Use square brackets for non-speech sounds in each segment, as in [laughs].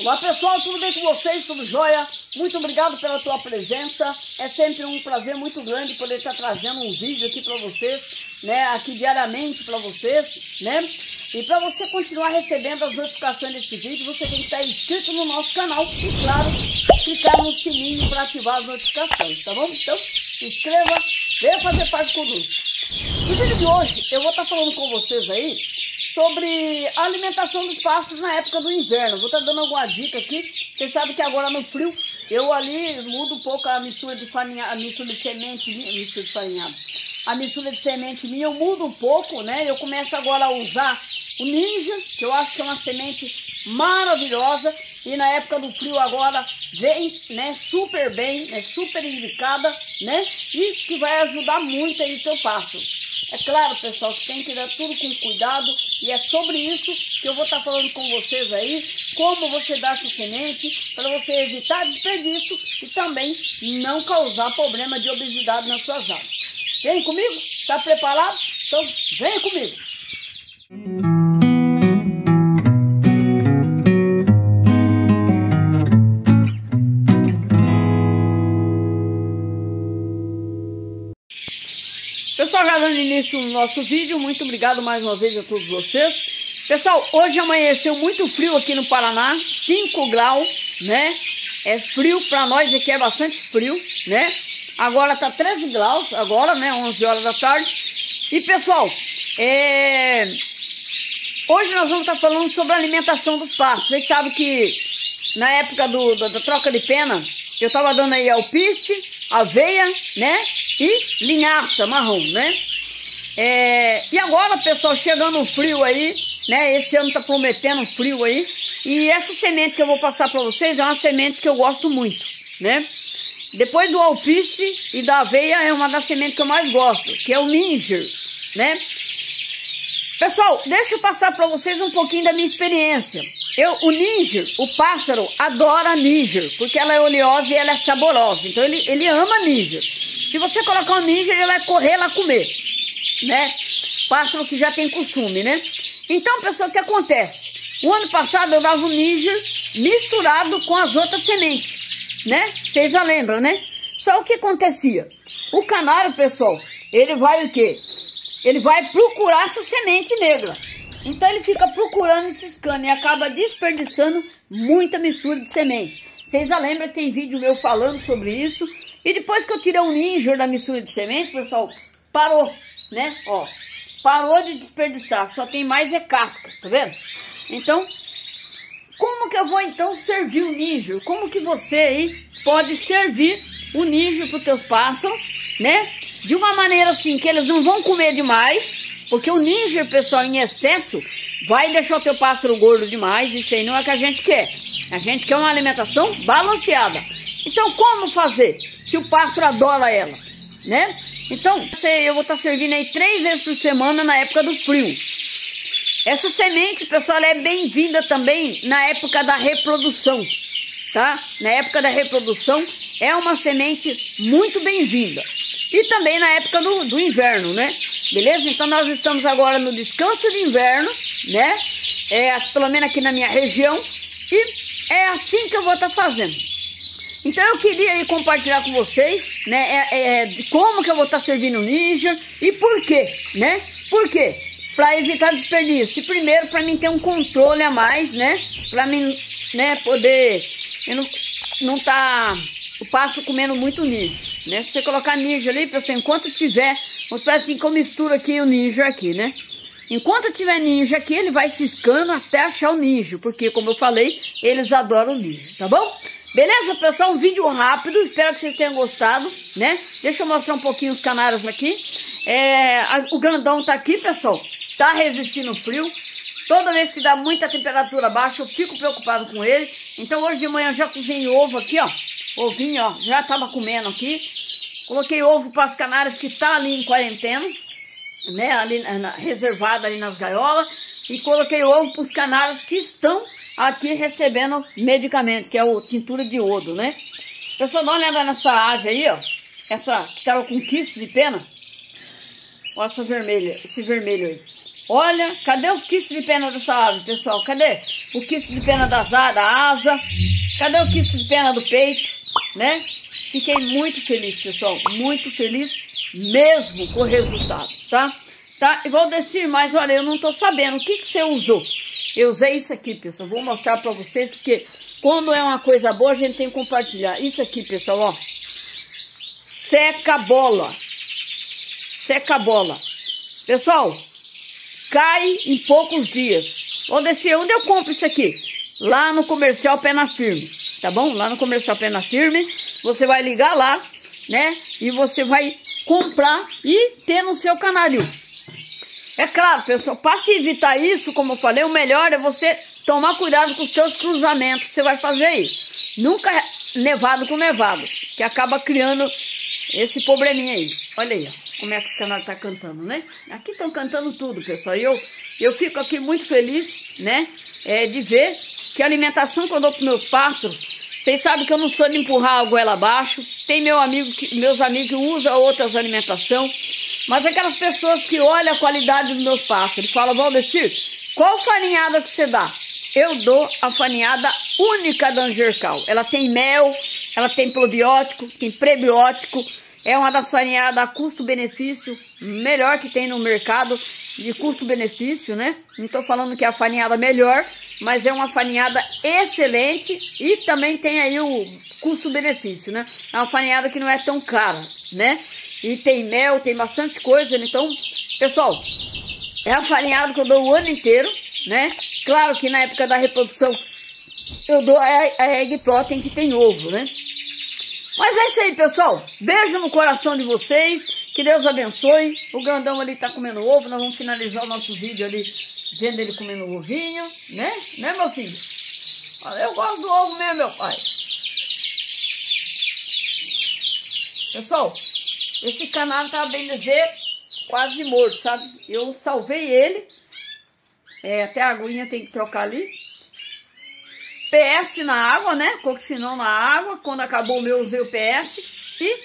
Olá pessoal, tudo bem com vocês? Tudo jóia? Muito obrigado pela tua presença. É sempre um prazer muito grande poder estar trazendo um vídeo aqui para vocês, né? Aqui diariamente para vocês, né? E para você continuar recebendo as notificações desse vídeo, você tem que estar inscrito no nosso canal e, claro, clicar no sininho para ativar as notificações, tá bom? Então, se inscreva, venha fazer parte conosco. No vídeo de hoje, eu vou estar falando com vocês aí sobre a alimentação dos pássaros na época do inverno. Vou estar dando alguma dica aqui. Vocês sabem que agora no frio, eu ali mudo um pouco a mistura de farinha, a mistura de semente, mistura de farinhado. A mistura de semente minha eu mudo um pouco, né? Eu começo agora a usar o Ninja, que eu acho que é uma semente maravilhosa. E na época do frio agora vem, né, super bem, né, super indicada, né? E que vai ajudar muito aí o teu pássaro. É claro, pessoal, que tem que dar tudo com cuidado e é sobre isso que eu vou estar falando com vocês aí, como você dá essa semente para você evitar desperdício e também não causar problema de obesidade nas suas aves. Vem comigo? Está preparado? Então vem comigo! Já dando início no nosso vídeo, muito obrigado mais uma vez a todos vocês. Pessoal, hoje amanheceu muito frio aqui no Paraná, 5 graus, né? É frio para nós aqui, é bastante frio, né? Agora tá 13 graus, agora, né? 11 horas da tarde. E pessoal, é... hoje nós vamos estar tá falando sobre a alimentação dos pastos. Vocês sabem que na época do, da, da troca de pena, eu tava dando aí alpiste, aveia, né? E linhaça marrom, né? É, e agora, pessoal, chegando o frio aí, né? Esse ano tá prometendo frio aí. E essa semente que eu vou passar para vocês é uma semente que eu gosto muito, né? Depois do alpiste e da aveia é uma das sementes que eu mais gosto, que é o Ninger, né? Pessoal, deixa eu passar para vocês um pouquinho da minha experiência. Eu, o Níger, o pássaro, adora Níger, porque ela é oleosa e ela é saborosa. Então ele, ele ama Níger. Se você colocar um Níger, ele vai correr lá comer, né? Pássaro que já tem costume, né? Então, pessoal, o que acontece? O ano passado eu dava o Níger misturado com as outras sementes, né? Vocês já lembram, né? Só o que acontecia? O canário, pessoal, ele vai o quê? ele vai procurar essa semente negra. Então ele fica procurando esses canos e acaba desperdiçando muita mistura de semente. Vocês já lembram que tem vídeo meu falando sobre isso. E depois que eu tirei o ninja da mistura de semente, pessoal, parou, né? Ó, parou de desperdiçar, só tem mais é casca, tá vendo? Então, como que eu vou então servir o ninja? Como que você aí pode servir o ninja para os teus pássaros, né? de uma maneira assim que eles não vão comer demais, porque o ninja, pessoal, em excesso, vai deixar o teu pássaro gordo demais, isso aí não é que a gente quer. A gente quer uma alimentação balanceada. Então, como fazer? Se o pássaro adora ela, né? Então, eu vou estar servindo aí três vezes por semana na época do frio. Essa semente, pessoal, é bem-vinda também na época da reprodução, tá? Na época da reprodução, é uma semente muito bem-vinda e também na época do, do inverno, né? Beleza? Então nós estamos agora no descanso de inverno, né? É, pelo menos aqui na minha região. E é assim que eu vou estar tá fazendo. Então eu queria compartilhar com vocês, né? É, é, como que eu vou estar tá servindo ninja e por quê, né? Por quê? Para evitar desperdício. E primeiro para mim ter um controle a mais, né? Para mim, né, poder eu não, não tá o passo comendo muito ninja né? Se você colocar ninja ali, pessoal, enquanto tiver, vamos assim que eu misturo aqui o ninja aqui, né? Enquanto tiver ninja aqui, ele vai ciscando até achar o ninja, porque como eu falei, eles adoram ninja, tá bom? Beleza, pessoal? Um vídeo rápido, espero que vocês tenham gostado, né? Deixa eu mostrar um pouquinho os canários aqui. É, a, o grandão tá aqui, pessoal, tá resistindo frio. Toda vez que dá muita temperatura baixa, eu fico preocupado com ele. Então hoje de manhã já cozinhei ovo aqui, ó. Ovinho, ó, já tava comendo aqui. Coloquei ovo para as canárias que tá ali em quarentena, né, ali na, reservada ali nas gaiolas. E coloquei ovo para os canários que estão aqui recebendo medicamento, que é o tintura de iodo, né? Pessoal, dá uma olhada nessa ave aí, ó. Essa que tava com quisto de pena. Olha essa vermelha, esse vermelho aí. Olha, cadê os quistes de pena dessa ave, pessoal? Cadê o quiste de pena das, da asa? Cadê o quiste de pena do peito, né? Fiquei muito feliz, pessoal, muito feliz mesmo com resultado, tá? Tá? E vou descer, mas olha, eu não tô sabendo o que que você usou. Eu usei isso aqui, pessoal, vou mostrar pra vocês, porque quando é uma coisa boa, a gente tem que compartilhar. Isso aqui, pessoal, ó. Seca bola. Seca bola. Pessoal, cai em poucos dias. Vou descer, onde eu compro isso aqui? Lá no comercial Pena Firme, tá bom? Lá no comercial Pena Firme, você vai ligar lá, né? E você vai comprar e ter no seu canalho. É claro, pessoal, para se evitar isso, como eu falei, o melhor é você tomar cuidado com os seus cruzamentos que você vai fazer aí. Nunca nevado com nevado, que acaba criando esse probleminha aí. Olha aí, ó, como é que esse canal tá cantando, né? Aqui estão cantando tudo, pessoal. E eu, eu fico aqui muito feliz, né, é, de ver que a alimentação que eu dou para meus pássaros, vocês sabem que eu não sou de empurrar a goela abaixo. Tem meu amigo que, meus amigos que usam outras alimentação. Mas aquelas pessoas que olham a qualidade dos meus pássaros falam, Valdecir, qual farinhada que você dá? Eu dou a farinhada única da Angercal. Ela tem mel, ela tem probiótico, tem prebiótico. É uma das farinhadas custo-benefício melhor que tem no mercado de custo-benefício, né? Não estou falando que é a farinhada melhor, mas é uma farinhada excelente e também tem aí o custo-benefício, né? É uma farinhada que não é tão cara, né? E tem mel, tem bastante coisa, então, pessoal, é a farinhada que eu dou o ano inteiro, né? Claro que na época da reprodução eu dou a, a egg protein que tem ovo, né? Mas é isso aí, pessoal. Beijo no coração de vocês. Que Deus abençoe. O grandão ali tá comendo ovo. Nós vamos finalizar o nosso vídeo ali vendo ele comendo ovinho, né? Né, meu filho? Eu gosto do ovo mesmo, meu pai. Pessoal, esse canal tá bem dizer quase morto, sabe? Eu salvei ele. É, até a aguinha tem que trocar ali. PS na água, né? Coxinão na água. Quando acabou o meu, usei o PS. E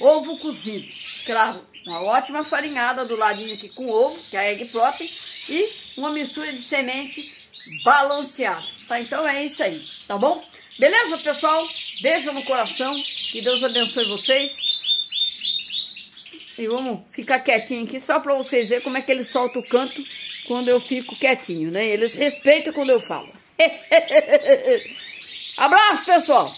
ovo cozido. Claro, uma ótima farinhada do ladinho aqui com ovo, que é a egg protein. E uma mistura de semente balanceada. Tá? Então é isso aí, tá bom? Beleza, pessoal? Beijo no coração. Que Deus abençoe vocês. E vamos ficar quietinho aqui só para vocês verem como é que ele solta o canto quando eu fico quietinho, né? Eles respeitam quando eu falo. [laughs] Abraço, pessoal!